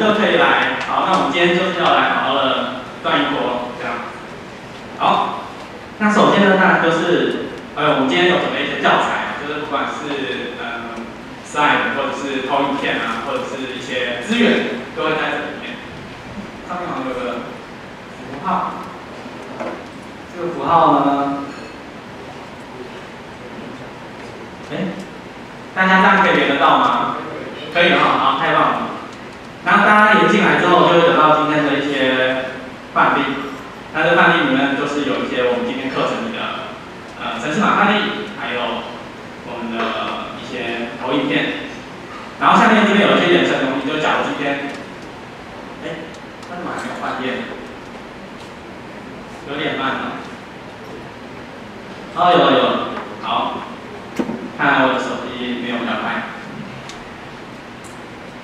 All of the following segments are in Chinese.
就可以来，好，那我们今天就是要来好好的赚一波，这样。好，那首先呢，当然就是，呃，我们今天有准备一些教材，就是不管是呃 slide 或者是投影片啊，或者是一些资源，都会在这里面。上面好像有个符号，这个符号呢，哎，大家这样可以连得到吗？可以啊，好，太棒了。然后大家连进来之后，就会得到今天的一些范例。那这范例里面就是有一些我们今天课程里的呃城市码范例，还有我们的一些投影片。然后下面这边有一些衍生东西，就假如今天，哎，为什么还没有换电？有点慢了。哦，有了有了，好，看来我的手机没有比较快。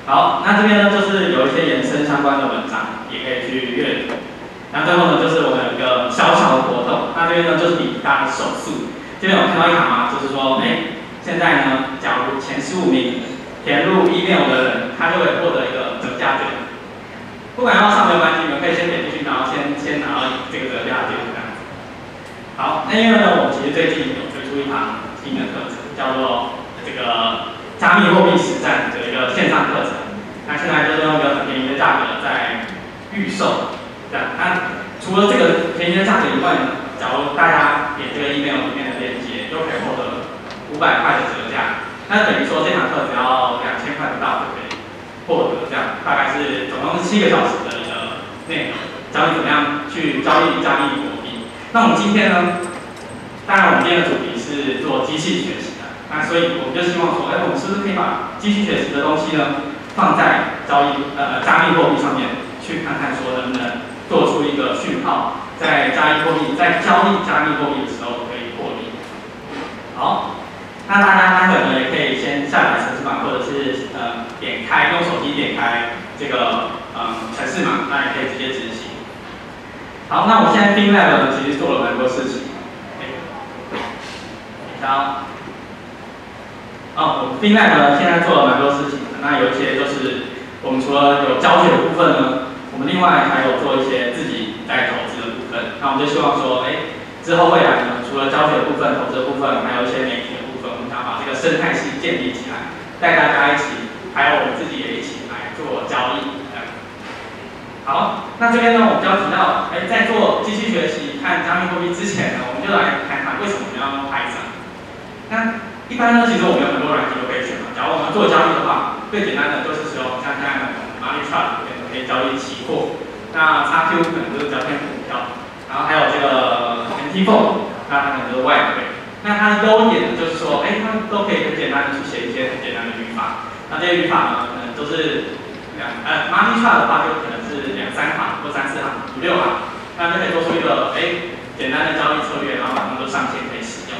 好，那这边呢就是有一些延伸相关的文章，也可以去阅读。那最后呢就是我们有一个小小的活动，那这边呢就是比大家的手速。这边有看到一行吗？就是说，哎，现在呢，假如前十五名填入 email 的人，他就会获得一个折价券。不管要上没有关系，你们可以先点进去，然后先先拿到这个折价券这样子。好，那因为呢，我们其实最近有推出一堂新的课程，叫做这个。加密货币实战的一个线上课程，那现在就是用一个很便宜的价格在预售，这样。那除了这个便宜的价格以外呢，假如大家点这个 email 里面的链接，又可以获得五百块的折价，那等于说这堂课只要两千块不到就可以获得，这样大概是总共是七个小时的一个内容，教你怎么样去交易加密货币。那我们今天呢，当然我们今天的主题是做机器学习的。那所以我们就希望说，哎，我们是不是可以把机器学习的东西呢，放在交易呃加密货币上面，去看看说能不能做出一个讯号，在加密货币在交易加密货币的时候可以获利。好，那大家待会呢也可以先下载程式码，或者是呃点开用手机点开这个嗯程式码，那也可以直接执行。好，那我现在 t h Lab 呢其实做了蛮多事情，哎，一下。啊，我们 FinLab 呢现在做了蛮多事情，那有一些就是我们除了有教学的部分呢，另外还有做一些自己在投资的部分。那我们就希望说，哎，之后未来呢，除了教学部分、投资的部分，还有一些媒体的部分，我们想把这个生态系建立起来，带大家一起，还有我们自己也一起来做交易。好，那这边呢，我们就要提到，哎，在做机器学习、看加密货币之前呢，我们就来谈谈为什么我们要用 Python。那一般呢，其实我们有很多软件都可以选嘛。假如我们做交易的话，最简单的就是使用像现在那种 Money Chart 可以交易期货，那 XQ 可能就是交易股票，然后还有这个 MT4，那它可能就是外汇。那它的优点呢，就是说，哎，它们都可以很简单的去写一些很简单的语法。那这些语法呢，可能都是两呃 Money Chart 的话，就可能是两三行或三四行、五六行，那就可以做出一个哎简单的交易策略，然后马上就上线可以使用。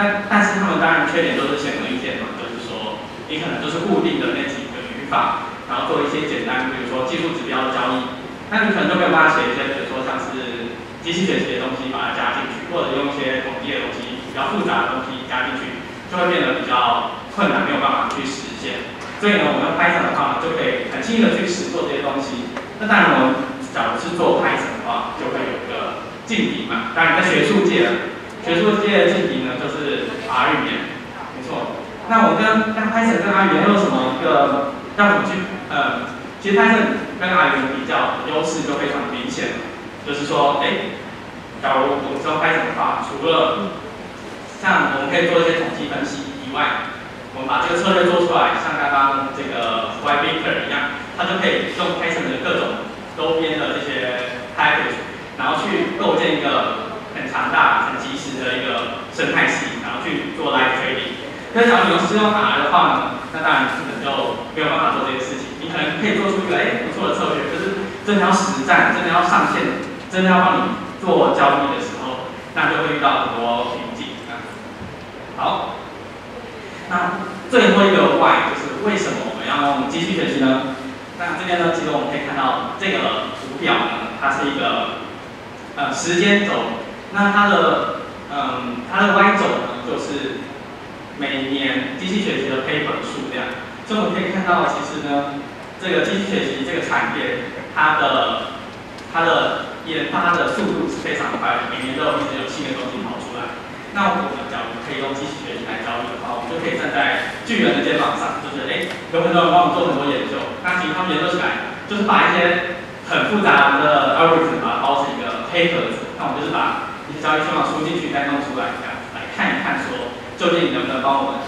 那但是他们当然缺点都是显而易见嘛，就是说你可能就是固定的那几个语法，然后做一些简单，比如说技术指标的交易，那你可能就没有办法写一些，比如说像是机器学习的东西把它加进去，或者用一些统计的东西比较复杂的东西加进去，就会变得比较困难，没有办法去实现。所以呢，我们用 Python 的话，就可以很轻易的去实做这些东西。那当然，我们假如是做 Python 的话，就会有一个劲敌嘛。当然，在学术界。学术界的劲敌呢，就是 R 语言，没错。那我跟跟 Python 跟 R 语言有什么一个要怎么去呃，其实 Python 跟 R 语言比较优势就非常明显，就是说，哎，假如我们说 Python 的话，除了像我们可以做一些统计分析以外，我们把这个策略做出来，像刚刚这个 e Baker 一样，它就可以用 Python 的各种周边的这些 package，然后去构建一个。很强大、很及时的一个生态系，然后去做 live trading。那假如你是用 R 的话呢，那当然可能就没有办法做这些事情。你可能可以做出一个哎不错的策略，可是真的要实战、真的要上线、真的要帮你做交易的时候，那就会遇到很多瓶颈。好，那最后一个 Y 就是为什么我们要用机器学习呢？那这边呢，其实我们可以看到这个图表呢，它是一个呃时间轴，那它的嗯它的 Y 轴呢就是每年机器学习的 paper 数量，所以我们可以看到，其实呢，这个机器学习这个产业，它的它的研发的速度是非常快的，每年都有一直有新的东西跑出来。那我们假如可以用机器学习来教育的话，我们就可以站在巨人的肩膀上，就是哎，有很多人帮我们做很多研究。那其实他们研究起来，就是把一些很复杂的 algorithm 把它包成一个黑盒子。那我们就是把一些交易信号输进去，再弄出来，这样来看一看，说究竟能不能帮我们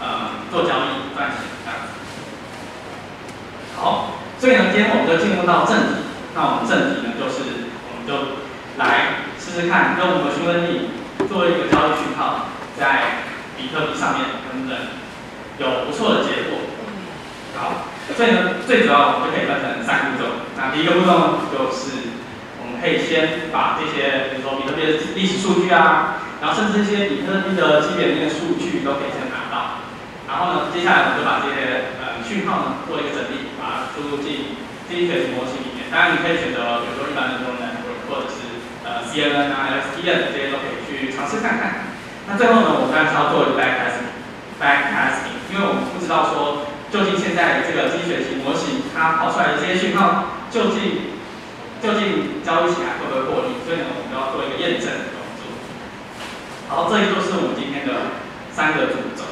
呃做交易赚钱这样子。好，所以呢，今天我们就进入到正题。那我们正题呢，就是我们就来试试看用我们的 n 能力。做一个交易讯号，在比特币上面能不能有不错的结果？好，所以呢，最主要我们就可以分成三步骤。那第一个步骤呢，就是我们可以先把这些，比如说比特币的历史数据啊，然后甚至一些比特币的基本面数据都可以先拿到。然后呢，接下来我们就把这些呃讯号呢做一个整理，把它输入进机器学习模型里面。当然，你可以选择比如说一般的功能，或者是呃 CNN 啊、STN 这些都可以。去尝试看看。那最后呢，我们当然是要做一个 backtesting，backtesting，因为我们不知道说究竟现在这个机器学习模型它跑出来的这些讯号，究竟究竟交易起来会不会获利，所以呢，我们都要做一个验证。好，这就是我们今天的三个主轴。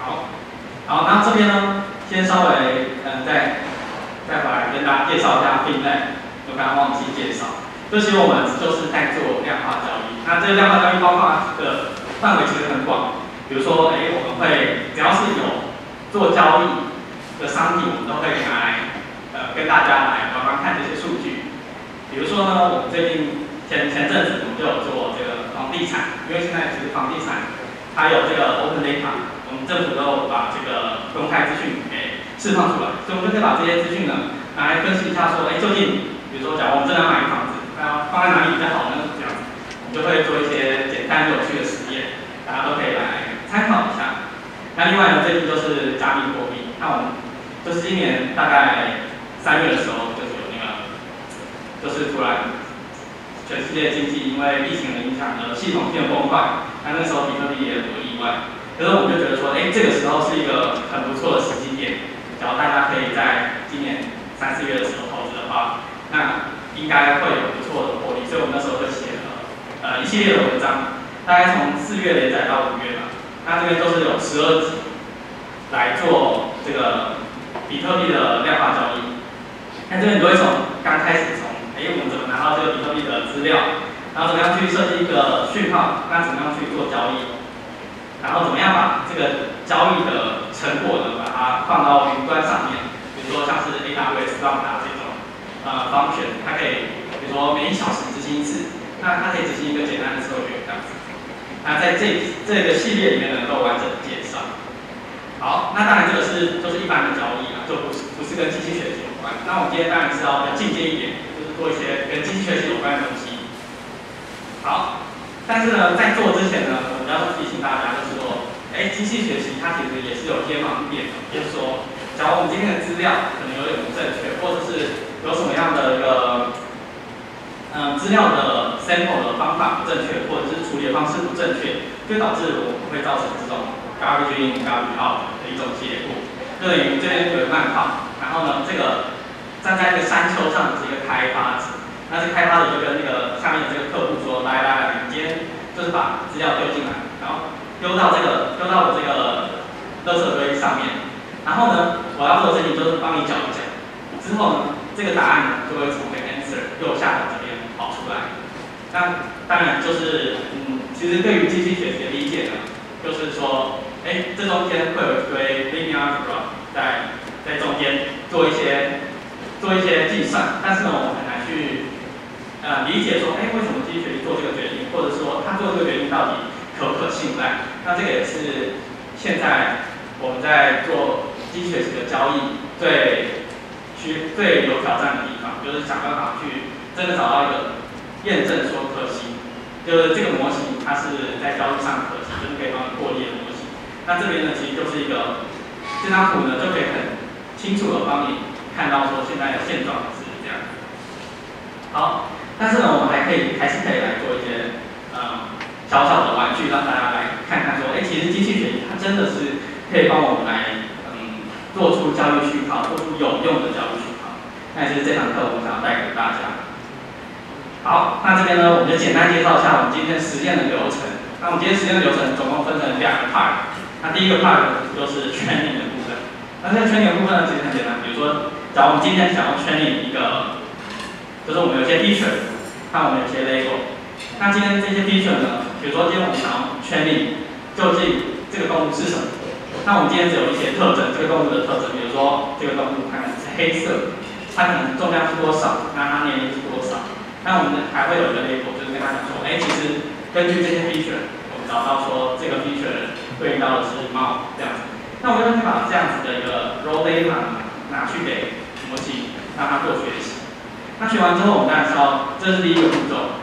好，好，那这边呢，先稍微嗯再再来跟大家介绍一下品类我刚刚忘记介绍。这些我们就是在做量化交易。那这个量化交易包括的范围其实很广，比如说，哎，我们会只要是有做交易的商品，我们都会拿来呃跟大家来帮忙看这些数据。比如说呢，我们最近前前阵子我们就有做地产，因为现在其实房地产它有这个 open data，我们政府都把这个公开资讯给释放出来，所以我们就可以把这些资讯呢拿来分析一下，说，哎，究竟，比如说，假如我们正在买房子。那放在哪里比较好呢？这样子，我们就会做一些简单有趣的实验，大家都可以来参考一下。那另外呢，最近就是加密货币。那我们就是今年大概三月的时候，就是有那个，就是突然全世界经济因为疫情的影响呢，系统性崩坏。那那时候比特币也很多意外。可是我们就觉得说，哎，这个时候是一个很不错的时机点，只要大家可以在今年三四月的时候投资的话，那。应该会有不错的获利，所以我们那时候就写了呃一系列的文章，大概从四月连载到五月吧。那这边都是有十二集来做这个比特币的量化交易。那这边你会从刚开始从哎我们怎么拿到这个比特币的资料，然后怎么样去设计一个讯号，那怎么样去做交易，然后怎么样把这个交易的成果呢把它放到云端上面，比如说像是 AWS 让达这种。呃，方选它可以，比如说每一小时执行一次，那它可以执行一个简单的策略这样子。那在这这个系列里面能够完整的介绍。好，那当然这个是就是一般的交易啊，就不是不是跟机器学习有关。那我们今天当然是要比较进阶一点，做一些跟机器学习有关的东西。好，但是呢，在做之前呢，我们要提醒大家，就是说，哎，机器学习它其实也是有些盲点的，就是说，假如我们今天的资料可能有点不正确，或者是有什么样的一个，嗯，资料的 sample 的方法不正确，或者是处理的方式不正确，就导致我们会造成这种 garbage in garbage out 的一种结果。对于这边有个慢号，然后呢，这个站在这个山丘上的是一个开发者，那这开发者就跟那个下面的这个客户说，来来来，你今天就是把资料丢进来，然后丢到这个丢到我这个垃圾堆上面，然后呢，我要做的事情就是帮你搅一搅，之后呢。这个答案，就会从那 answer 右下角这边跑出来。那当然就是，嗯，其实对于机器学习的理解呢，就是说，哎，这中间会有一堆 linear algebra 在在中间做一些做一些计算，但是呢，我们很难去呃理解说，哎，为什么机器学习做这个决定，或者说他做这个决定到底可不可信赖？那这个也是现在我们在做机器学习的交易最。去最有挑战的地方，就是想办法去真的找到一个验证说可行，就是这个模型它是在交易上可行，就是可以帮你获利的模型。那这边呢，其实就是一个这张图呢就可以很清楚的帮你看到说现在的现状是这样。好，但是呢，我们还可以还是可以来做一些呃小小的玩具，让大家来看看说，哎，其实机器学习它真的是可以帮我们来嗯做出教育讯号，做出有用的教育讯号。那也是这堂课我们想要带给大家。好，那这边呢，我们就简单介绍一下我们今天实验的流程。那我们今天实验的流程总共分成两个 part。那第一个 part 就是圈点的部分。那这个 training 的部分呢，其实很简单，比如说，假如我们今天想要 training 一个。就是我们有些 feature，看我们有些 label。那今天这些 feature 呢，比如说今天我们想要圈定究竟这个动物是什么，那我们今天只有一些特征，这个动物的特征，比如说这个动物它可能是黑色，它可能重量是多少，那它年龄是多少。那我们还会有一个 label，就是跟它讲说，哎，其实根据这些 feature，我们找到说这个 feature 对应到的是猫这样子。那我们就可以把这样子的一个 raw data 拿去给模型，让它做学习。那学完之后，我们当然是要，这是第一个步骤。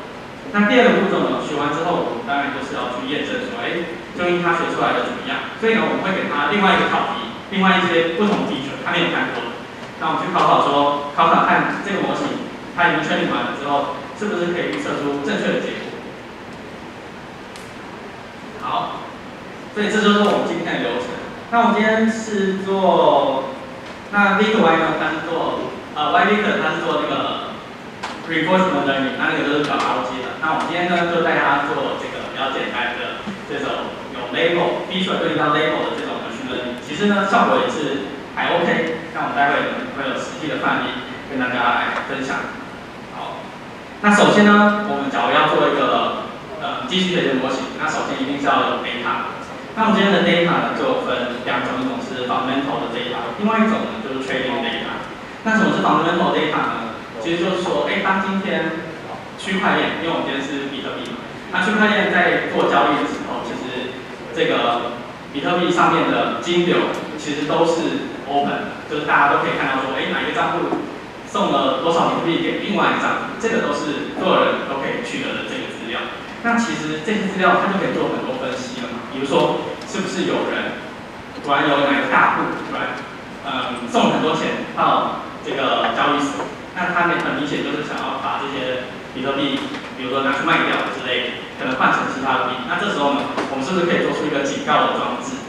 那第二个步骤呢？学完之后，我们当然就是要去验证说，哎，究竟他学出来的怎么样？所以呢，我们会给他另外一个考题，另外一些不同题程，他没有看过。那我们去考考说，考考看这个模型，它已经确定完了之后，是不是可以预测出正确的结果？好，所以这就是我们今天的流程。那我们今天是做，那 V 和 Y 呢？它是做，呃，Y V 可它是做那个。reinforcement learning，那那个都是比较高级的。那我们今天呢，就带大家做这个比较简单的这种有 label、feature 对应到 label 的这种学习。其实呢，效果也是还 OK。那我们待会会有实际的范例跟大家来分享。好，那首先呢，我们假如要做一个呃机器学习模型，那首先一定是要有 data。那我们今天的 data 呢，就分两种，一种是 fundamental 的 data，另外一种呢就是 trading data。那什么是 fundamental data 呢？其实就是说，哎，当今天区块链，因为我们今天是比特币嘛，那区块链在做交易的时候，其实这个比特币上面的金流其实都是 open，就是大家都可以看到说，哎，哪一个账户送了多少比特币给另外一张，这个都是所有人都可以取得的这个资料。那其实这些资料它就可以做很多分析，比如说是不是有人突然有哪个大户突然嗯送很多钱到这个交易所。那他们很明显就是想要把这些比特币，比如说拿去卖掉之类的，可能换成其他的币。那这时候呢，我们是不是可以做出一个警告的装置？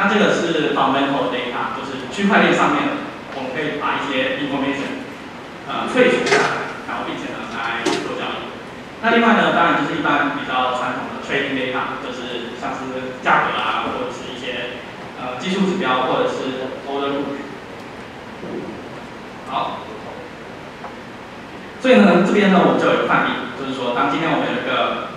那这个是 fundamental data，就是区块链上面，我们可以把一些 information，呃，萃取下来，然后并且呢来做交易。那另外呢，当然就是一般比较传统的 trading data，就是像是价格啊，或者是一些呃技术指标，或者是 order book。好。所以呢，这边呢，我们就有一个范例，就是说，当今天我们有一个，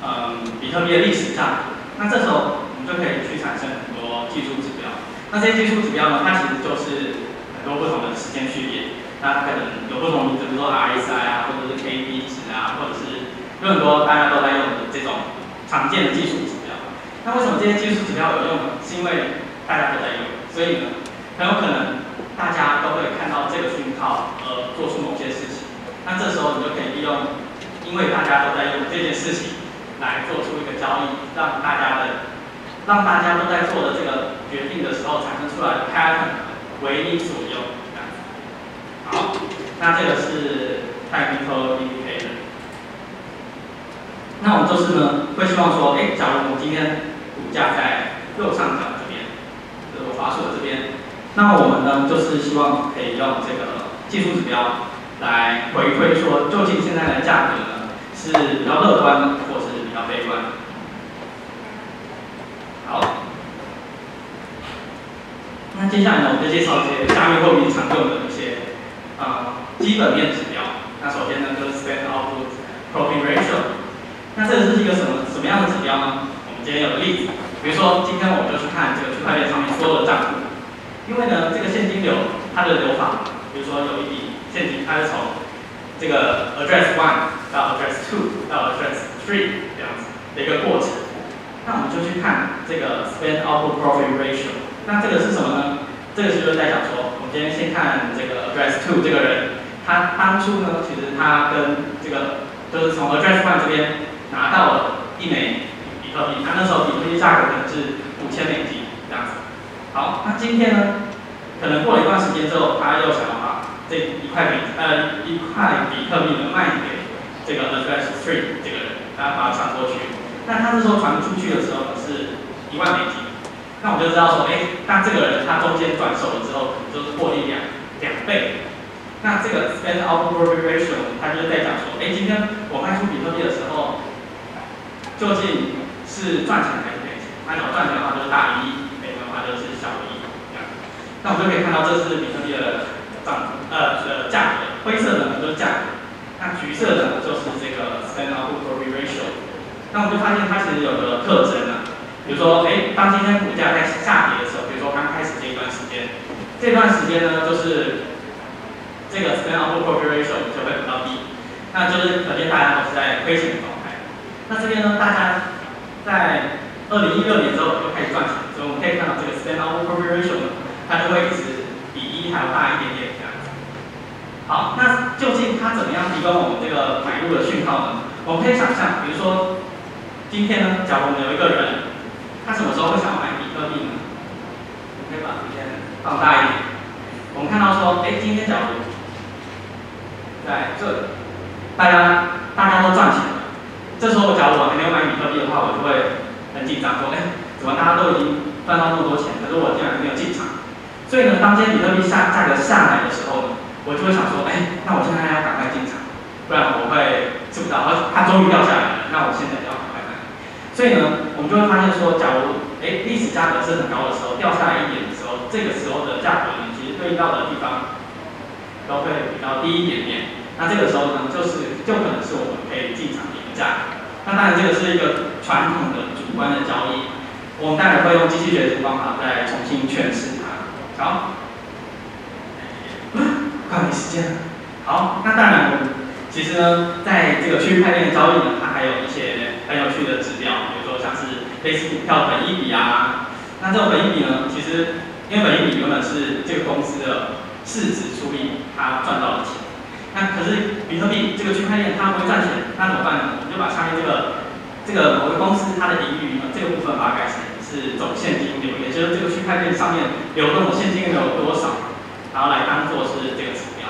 嗯，比特币的历史账，那这时候我们就可以去产生很多技术指标。那这些技术指标呢，它其实就是很多不同的时间序列，那它可能有不同名字，比如说 RSI 啊，或者是 KB 值啊，或者是有很多大家都在用的这种常见的技术指标。那为什么这些技术指标有用呢？是因为大家都在用，所以呢，很有可能大家都会看到这个讯号而做出某些事情。那这时候你就可以利用，因为大家都在用这件事情来做出一个交易，让大家的，让大家都在做的这个决定的时候产生出来的 pattern 为你所用。好，那这个是 technical indicator。那我们就是呢，会希望说，哎，假如我们今天股价在右上角这边，就是滑鼠的这边，那我们呢，就是希望可以用这个技术指标。来回馈说，究竟现在的价格呢是比较乐观，或是比较悲观？好，那接下来呢，我们就介绍一些加密货币常用的一些啊基本面指标。那首先呢，就是 Spend Output Profit Ratio。那这是一个什么什么样的指标呢？我们今天有个例子，比如说今天我们就去看这个区块链上面所有的账户，因为呢，这个现金流它的流法，比如说有一笔。现金它是从这个 address one 到 address two 到 address three 这样子的一个过程，那我们就去看这个 spend output profit ratio。那这个是什么呢？这个就是在讲说，我们今天先看这个 address two 这个人，他当初呢，其实他跟这个就是从 address one 这边拿到了一枚比特币，他那时候比特币价格可能是五千美金这样子。好，那今天呢，可能过了一段时间之后，他又想要把这一块比呃一块比特币呢卖给这个 address three 这个人，然后把它传过去。那他那时候传出去的时候是一万美金，那我就知道说，哎，那这个人他中间转手了之后，可能就是获利两两倍。那这个 spend out profit ratio，它就是在讲说，哎，今天我卖出比特币的时候，究竟是赚钱还是赔钱？那如果赚钱的话，就是大于一。赔钱的话就是小于这样，那我们就可以看到这是比特币的涨呃的价格，灰色的呢就是价格，那橘色的呢就是这个 stand up to profit ratio。那我们就发现它其实有个特征啊，比如说哎，当今天股价在下跌的时候，比如说刚开始这一段时间，这段时间呢就是这个 stand up to profit ratio 就会比较低，那就是可见大家都是在亏钱的。那这边呢，大家在二零一六年之后又开始赚钱。所以我们可以看到这个 stand out corporation 呢，它就会一直比一还要大一点点这样。好，那究竟它怎么样提供我们这个买入的讯号呢？我们可以想象，比如说今天呢，假如我们有一个人，他什么时候会想要买比特币呢？我们可以把时间放大一点。我们看到说，哎，今天假如在这里，大家大家都赚钱了，这时候假如我还没有买比特币的话，我就会很紧张，说，哎，怎么大家都已经赚到那么多钱，可是我竟然没有进场。所以呢，当这些比特币下价格下来的时候呢，我就会想说，哎，那我现在要赶快进场，不然我会吃不到。而它终于掉下来了，那我现在就要赶快买。所以呢，我们就会发现说，假如哎历史价格是很高的时候，掉下来一点的时候，这个时候的价格呢，其实对应到的地方都会比较低一点点。那这个时候呢，就是就可能是我们可以进场的一个价格。那当然，这个是一个传统的主观的交易。我们待会会用机器学习方法再重新诠释它。好，快没时间了。好，那当然，其实呢，在这个区块链交易呢，它还有一些很有趣的指标，比如说像是类似股票本益比啊。那这种本益比呢，其实因为本益比原本是这个公司的市值除以它赚到的钱。那可是比特币这个区块链它不会赚钱，那怎么办呢？我们就把下面这个这个某个公司它的盈余呢这个部分把它改成。是总现金流，也就是这个区块链上面流动的现金流有多少，然后来当做是这个指标。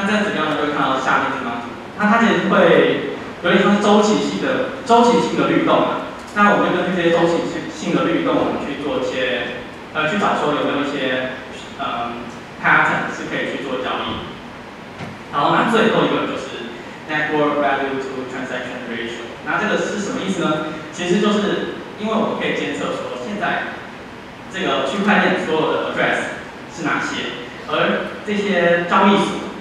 那这个指标呢，就会看到下面这张图。那它其实会有点像周期性的周期性的律动啊。那我们就根据这些周期性性的律动，我们去做一些呃去找说有没有一些嗯 pattern 是可以去做交易。好，那最后一个就是 network value to transaction ratio。那这个是什么意思呢？其实就是。因为我们可以监测说，现在这个区块链所有的 address 是哪些，而这些交易所，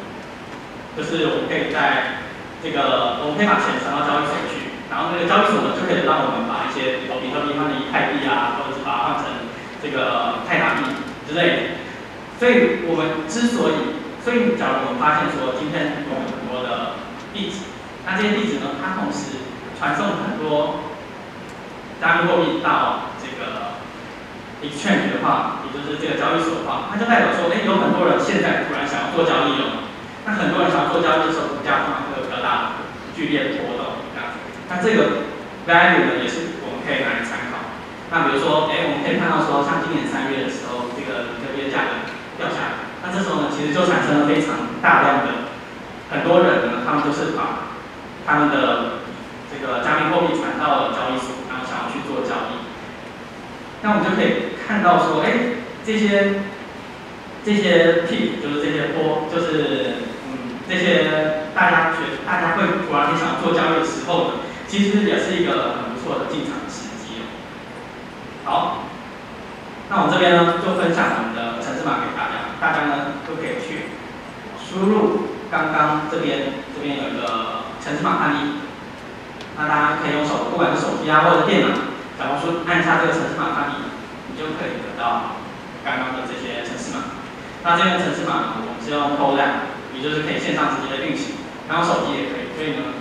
就是我们可以在这个，我们可以把钱传到交易所去，然后那个交易所呢，就可以让我们把一些，比如比特币换成以太币啊，或者是把它换成这个泰达币之类的。所以我们之所以，所以假如我们发现说，今天有很多的地址，那这些地址呢，它同时传送很多。加密货币到这个 exchange 的话，也就是这个交易所的话，它就代表说，哎，有很多人现在突然想要做交易了。那很多人想要做交易的时候，股价通常会有比较大的剧烈的波动，那这个 value 呢，也是我们可以拿来参考。那比如说，哎，我们可以看到说，像今年三月的时候，这个比特币的价格掉下来，那这时候呢，其实就产生了非常大量的很多人呢，他们都是把他们的这个加密货币传到了交易所。然后想要去做交易，那我们就可以看到说，哎，这些这些 peak 就是这些波，就是嗯，这些大家觉大家会突然间想做交易的时候呢，其实也是一个很不错的进场时机。好，那我这边呢就分享我们的城市码给大家，大家呢都可以去输入刚刚这边这边有一个城市码案例，那大家可以用手，不管是手机啊或者电脑。假如说按一下这个城市码翻译，你就可以得到刚刚的这些城市码。那这个城市码呢，我们是用 c o l a b 也就是可以线上直接的运行，然后手机也可以。所以呢，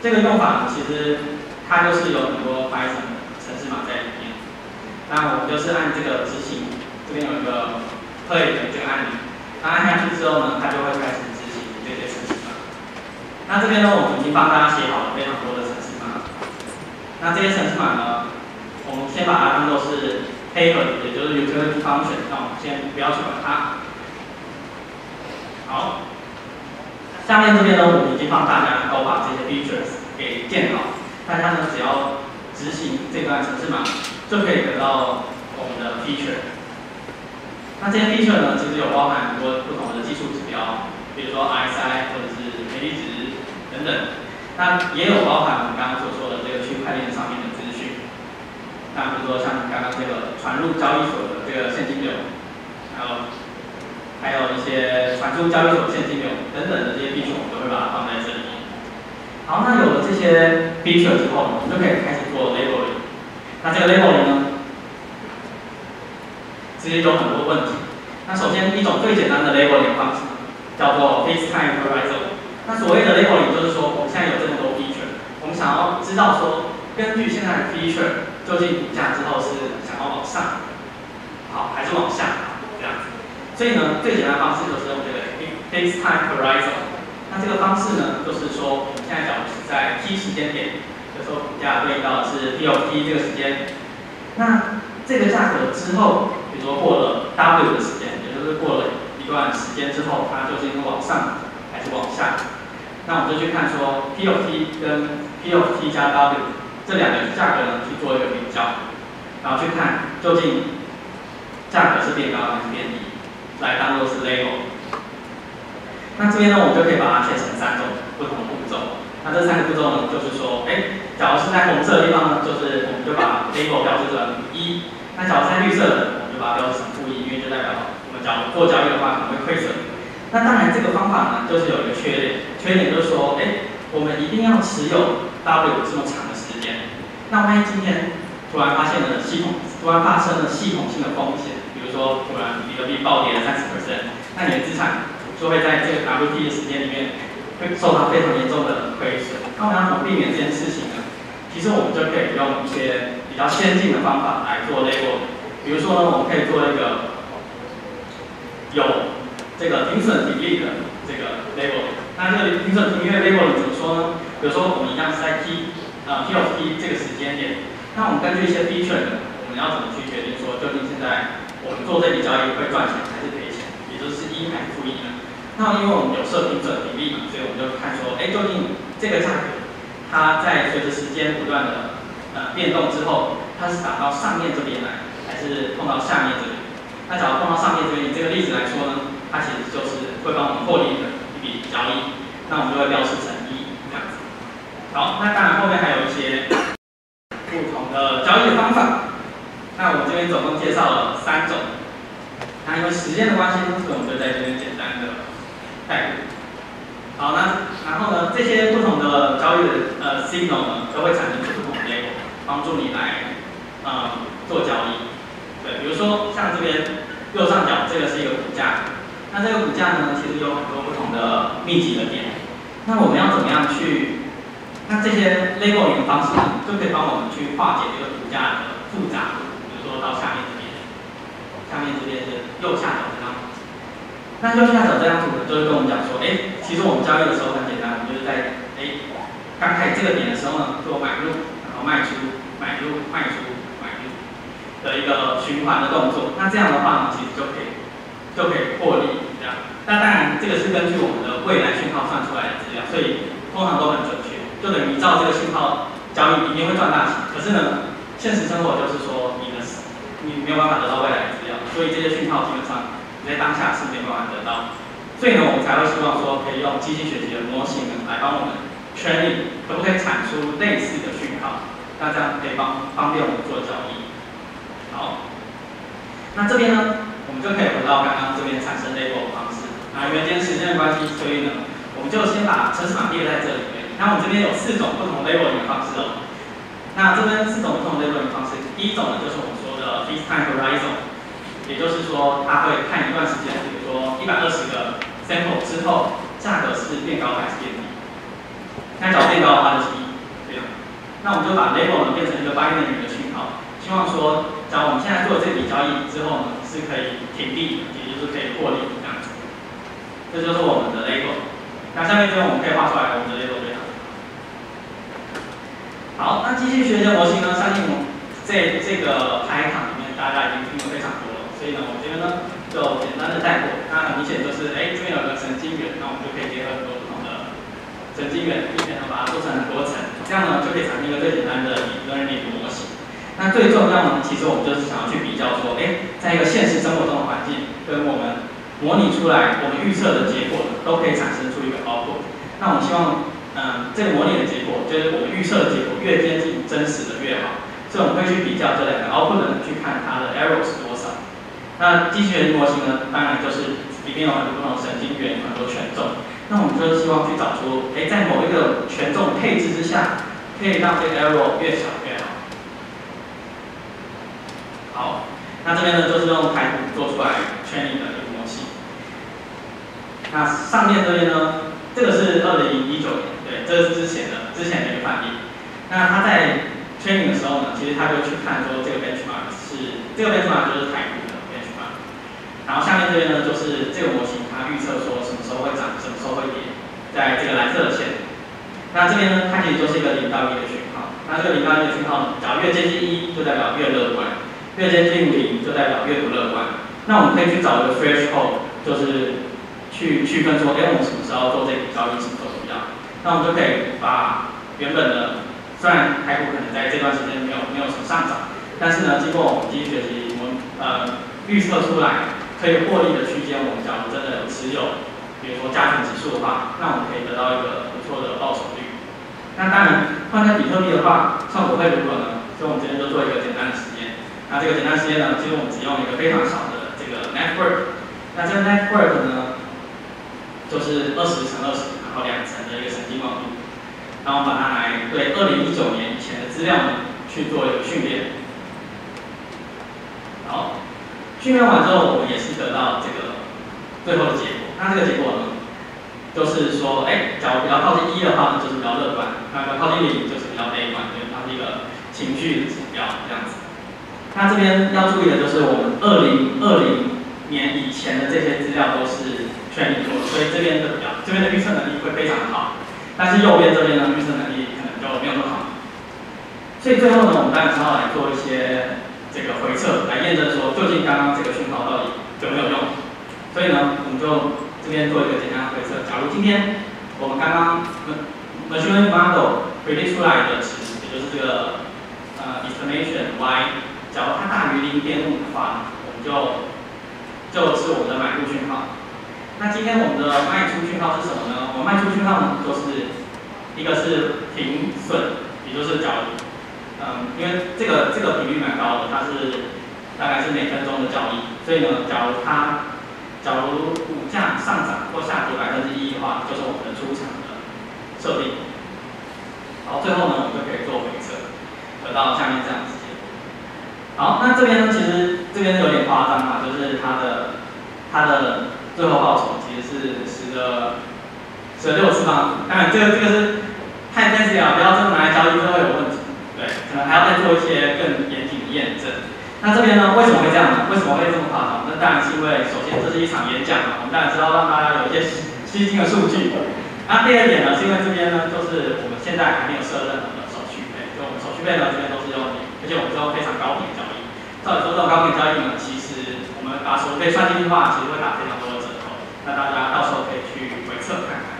这个用法呢，其实它就是有很多 Python 的城市码在里面。那我们就是按这个执行，这边有一个 play 的这个按钮，那按下去之后呢，它就会开始执行这些城市码。那这边呢，我们已经帮大家写好了非常多的城市码。那这些城市码呢？我们先把它当做是黑盒，也就是 utility function，那我们先不要去管它。好，下面这边呢，我们已经帮大家能够把这些 features 给建好，大家呢只要执行这段程式码，就可以得到我们的 feature。那这些 feature 呢，其实有包含很多不同的技术指标，比如说 RSI 或者是赔率值等等。那也有包含我们刚刚所说的这个区块链上面的资讯，那比如说像刚刚这个传入交易所的这个现金流，还有还有一些传出交易所现金流等等的这些 feature，我们都会把它放在这里面。好，那有了这些 feature 之后，我们就可以开始做 labeling。那这个 labeling 呢，其实有很多问题。那首先一种最简单的 labeling 方式叫做 FaceTime Horizon。那所谓的 labeling 就是说，我们现在有这么多 feature，我们想要知道说，根据现在的 feature，究竟股价之后是想要往上，好还是往下，这样子。所以呢，最简单的方式就是用这个 fixed time horizon。那这个方式呢，就是说，我们现在假如是在 t 时间点，有时候股价对应到的是 p of t 这个时间，那这个价格之后，比如说过了 w 的时间，也就是过了一段时间之后，它究竟是往上。还是往下，那我们就去看说 P O T 跟 P O T 加 W 这两个价格呢去做一个比较，然后去看究竟价格是变高还是变低，来当做是 label。那这边呢，我们就可以把它切成三种不同的步骤。那这三个步骤呢，就是说，哎，假如是在红色的地方呢，就是我们就把 label 标志成一；那假如在绿色的，我们就把它标志成负一，因为就代表我们假如做交易的话可能会亏损。那当然，这个方法呢，就是有一个缺点，缺点就是说，哎，我们一定要持有 W 这么长的。那万一今天突然发现了系统，突然发生了系统性的风险，比如说突然比特币暴跌了三十 percent，那你的资产就会在这个 W T 的时间里面会受到非常严重的亏损。那我们要怎么避免这件事情呢？其实我们就可以用一些比较先进的方法来做 label。比如说呢，我们可以做一个有这个停损比例的这个 label，那这个停损比例的 label 怎么说呢？比如说我们一样是在 T，呃 P of T 这个时间点，那我们根据一些 feature，我们要怎么去决定说究竟现在我们做这笔交易会赚钱还是赔钱，也就是一还是负一呢？那因为我们有设停损比例嘛，所以我们就看说，哎，究竟这个价格它在随着时间不断的呃变动之后，它是打到上面这边来，还是碰到下面这边？那假如碰到上面这边，这个例子来说呢？它其实就是会帮我们获利的一笔交易，那我们就会标示成。好，那当然后面还有一些不同的交易方法。那我们这边总共介绍了三种。那因为时间的关系，所以我们就在这边简单的带过。好，那然后呢，这些不同的交易的呃 signal 呢，都会产生出不同的内容帮助你来呃做交易。对，比如说像这边右上角这个是一个股价。那这个股价呢，其实有很多不同的密集的点。那我们要怎么样去？那这些 labeling 的方式呢，就可以帮我们去化解这个股价的复杂。比如说到下面这边，下面这边是右下角这张图。那右下角这张图呢，就是跟我们讲说，哎，其实我们交易的时候很简单，我们就是在哎刚开始这个点的时候呢，做买入，然后卖出，买入，卖出，买入的一个循环的动作。那这样的话呢，其实就可以。就可以获利，这样。那当然，这个是根据我们的未来讯号算出来的资料，所以通常都很准确。就等于照这个信号交易，一定会赚大钱。可是呢，现实生活就是说，你的你没有办法得到未来的资料，所以这些讯号基本上你在当下是没办法得到。所以呢，我们才会希望说，可以用机器学习的模型，来帮我们训练可不可以产出类似的讯号？那这样可以帮方便我们做交易。好，那这边呢？我们就可以回到刚刚这边产生 label 的方式。那，因为今天时间的关系，所以呢，我们就先把程式码列在这里面。那我们这边有四种不同 label 的方式哦。那这边四种不同 label 的方式，第一种呢就是我们说的 f a c e time horizon，也就是说它会看一段时间，比如说一百二十个 sample 之后，价格是变高还是变低。那只要变高的话就是一，对吧？那我们就把 label 呢变成一个 binary 的讯号，希望说，假如我们现在做这笔交易之后呢。是可以停利，也就是可以获利这样子。这就是我们的 label。那下面这边我们可以画出来我们的 label 对好，那机器学习模型呢？相信我们在这个排行里面，大家已经听得非常多了，所以呢，我们这边呢就简单的带过。那很明显就是，哎，这边有个神经元，那我们就可以结合很多不同的神经元，并且呢把它做成很多层，这样呢就可以产生一个最简单的 learning 模型。那最重要呢，其实我们就是想要去比较说，哎，在一个现实生活中的环境，跟我们模拟出来我们预测的结果，都可以产生出一个 output。那我们希望，嗯，这个模拟的结果，就是我们预测的结果越接近真实的越好。所以我们会去比较这两个 output 去看它的 error 是多少。那机器人模型呢，当然就是里面有很多神经元，很多权重。那我们就希望去找出，哎，在某一个权重配置之下，可以让这个 error 越小越好。好，那这边呢就是用排骨做出来 training 的。那上面这边呢，这个是二零一九年，对，这是之前的之前的一个范例。那他在 training 的时候呢，其实他就去看说这个 benchmark 是这个 benchmark 就是台股的 benchmark，然后下面这边呢就是这个模型它预测说什么时候会涨，什么时候会跌，在这个蓝色的线。那这边呢，它其实就是一个零到一的讯号。那这个零到一的讯号，假如越接近一，就代表越乐观；越接近零，就代表越不乐观。那我们可以去找一个 threshold，就是去区分说，哎，我们什么时候做这笔交易，什么时候不要。那我们就可以把原本的虽然台股可能在这段时间没有没有什么上涨，但是呢，经过我们继续学习，我们呃预测出来可以获利的区间，我们假如真的有持有，比如说加权指数的话，那我们可以得到一个不错的报酬率。那当然放在比特币的话，效果会如何呢？所以我们今天就做一个简单的实验。那这个简单实验呢，其实我们只用一个非常小的这个 network。那这个 network 呢，就是二十乘二十，然后两层的一个神经网络。然后把它来对二零一九年以前的资料呢去做一个训练。好，训练完之后，我们也是得到这个最后的结果。那这个结果呢，就是说，哎，假如比较靠近一的话呢，就是比较乐观；那比较靠近零，就是比较悲观，因为它是一个情绪指标这样子。那这边要注意的就是，我们二零二零年以前的这些资料都是全理做，所以这边的表，这边的预测能力会非常好。但是右边这边呢，预测能力可能就没有那么好。所以最后呢，我们当然是要来做一些这个回测，来验证说究竟刚刚这个讯号到底有没有用。所以呢，我们就这边做一个简单的回测。假如今天我们刚刚 machine model predict 出来的值，也就是这个呃 estimation y，假如它大于零点五的话，我们就就是我们的买入讯号。那今天我们的卖出讯号是什么呢？我卖出讯号呢，就是一个是停损，也就是假如，嗯，因为这个这个频率蛮高的，它是大概是每分钟的交易，所以呢，假如它假如股价上涨或下跌百分之一的话，就是我们的出场的设定。好，最后呢，我们就可以做回测，得到下面这样子。好，那这边呢，其实这边有点夸张啊，就是它的它的。最后报酬其实是十个十六次方，当然这个这个是太真实了，不要这么拿来交易这会有问题。对，可能还要再做一些更严谨的验证。那这边呢，为什么会这样呢？为什么会这么夸张？那当然是因为首先这是一场演讲嘛，我们当然知道让大家有一些吸睛的数据。那第二点呢，是因为这边呢，就是我们现在还没有设任何的手续费，就我们手续费呢这边都是用，而且我们是用非常高频的交易。照理说这种高频交易呢，其实我们把手续费算进去的话，其实会打非常多。那大家到时候可以去回测看看。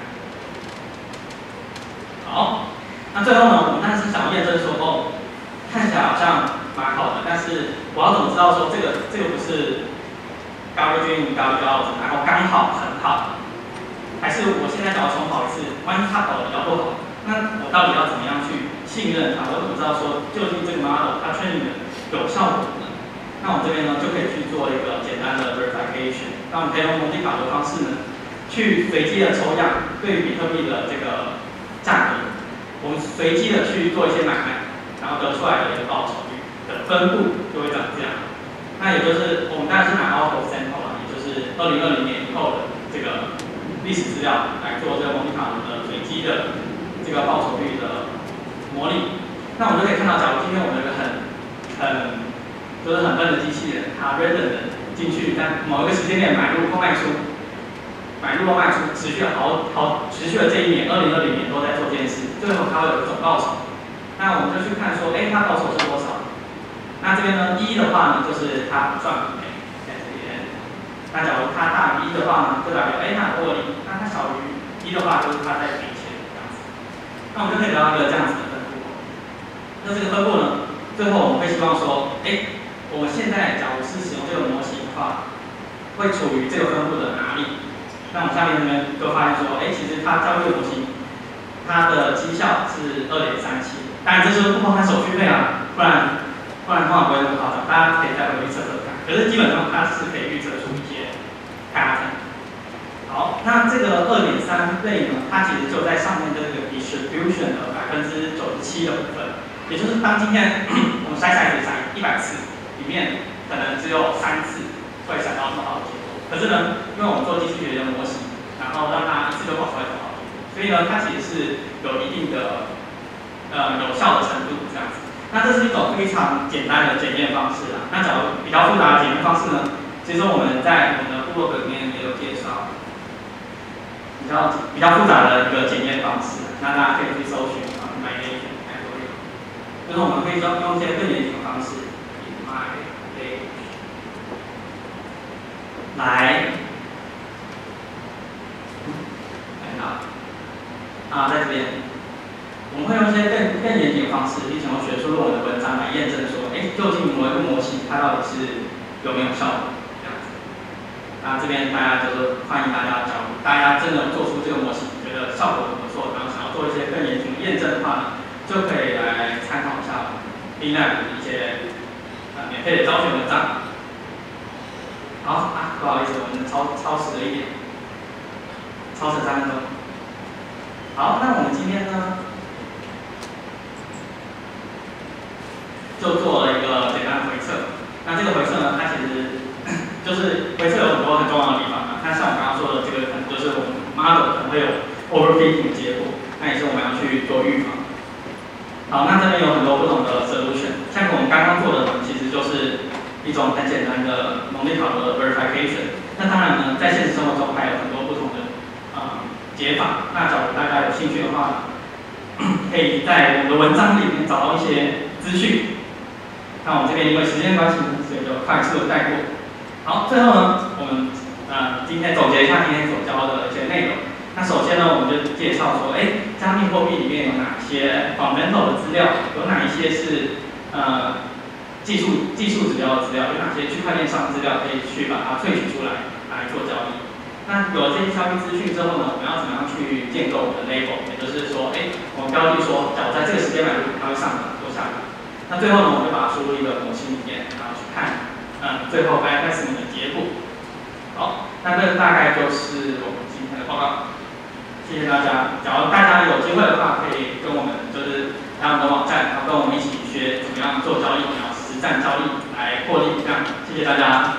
好，那最后呢，我们当时想验证说，哦，看起来好像蛮好的，但是我要怎么知道说这个这个不是高于均高于高然后刚好很好，还是我现在只要重跑一次，万一它跑的比较不好，那我到底要怎么样去信任它？我怎么知道说究竟这个 model 它确定的有效果呢？那我们这边呢，就可以去做一个简单的 verification。那我们可以用蒙特卡的方式呢，去随机的抽样，对比特币的这个价格，我们随机的去做一些买卖，然后得出来的一个报酬率的分布就会长这样。那也就是我们当然是买 auto sample 了，也就是二零二零年以后的这个历史资料来做这个蒙特卡的随机的这个报酬率的模拟。那我们就可以看到，假如今天我们有一个很很就是很笨的机器人，它 random 的进去，在某一个时间点买入或卖出，买入或卖出，持续了好好持续了这一年，二零二零年都在做这件事，最后它会有总报酬。那我们就去看说，哎，它报酬是多少？那这边呢，一的话呢，就是它赚赔，在这边。那假如它大于一的话呢，就代表哎它获利；那它小于一的话，就是它在赔钱这样子。那我们就可以得到一个这样子的分布。那这个分布呢，最后我们会希望说，哎，我们现在假如是使用这个模型话，会处于这个分布的哪里？那我下面这边就发现说，哎，其实它交易的模型。它的绩效是二点三七，当然这是不包含手续费啊，不然不然的话不会那么夸张，大家可以再回去测测看。可是基本上它是可以预测出一些概率。好，那这个二点三倍呢，它其实就在上面的这个 distribution 的百分之九十七的部分，也就是当今天我们筛骰子筛一百次，里面可能只有三次会想到这么好的结果。可是呢，因为我们做机器学习的模型，然后让它一次就跑出来。所以呢，它其实是有一定的呃有效的程度这样子。那这是一种非常简单的检验方式啊。那假如比较复杂的检验方式呢，其实我们在我们的部落格里面也有介绍，比较比较复杂的一个检验方式。那大家可以去搜寻啊，my a g e n 就是我们可以用用一些更严谨的方式，my a g e 来。啊，在这边，我们会用一些更更严谨的方式，进行学术论文的文章来验证说，哎，究竟某一个模型它到底是有没有效果这样子。那这边大家就是欢迎大家加入，大家真的做出这个模型，觉得效果不错，然后想要做一些更严谨的验证的话呢，就可以来参考一下 B Lab 的一些呃免费的教学文章。好啊，不好意思，我们超超时了一点，超时三分钟。好，那我们今天呢，就做了一个简单的回测。那这个回测呢，它其实 就是回测有很多很重要的地方啊。那像我刚刚说的，这个可能就是我们 model 可能会有 overfitting 的结果，那也是我们要去做预防。好，那这边有很多不同的 solution，像我们刚刚做的呢，其实就是一种很简单的蒙地卡罗的 verification。那当然呢，在现实生活中还有很多不同的啊。解法，那假如大家有兴趣的话，可以在我们的文章里面找到一些资讯。那我们这边因为时间关系，所以就快速的带过。好，最后呢，我们呃今天总结一下今天所教的一些内容。那首先呢，我们就介绍说，哎，加密货币里面有哪些 fundamental 的资料，有哪一些是呃技术技术指标的资料，有哪些区块链上资料可以去把它萃取出来来做交易。那有了这些交易资讯之后呢，我们要怎么样去建构我们的 label？也就是说，哎，我们标记说，假如在这个时间买入，它会上涨或下跌。那最后呢，我们就把它输入一个模型里面，然后去看，嗯，最后 i s m 的结果。好，那这大概就是我们今天的报告。谢谢大家。假如大家有机会的话，可以跟我们就是来我们的网站，然后跟我们一起学怎么样做交易，然后占交易来获利。这样，谢谢大家。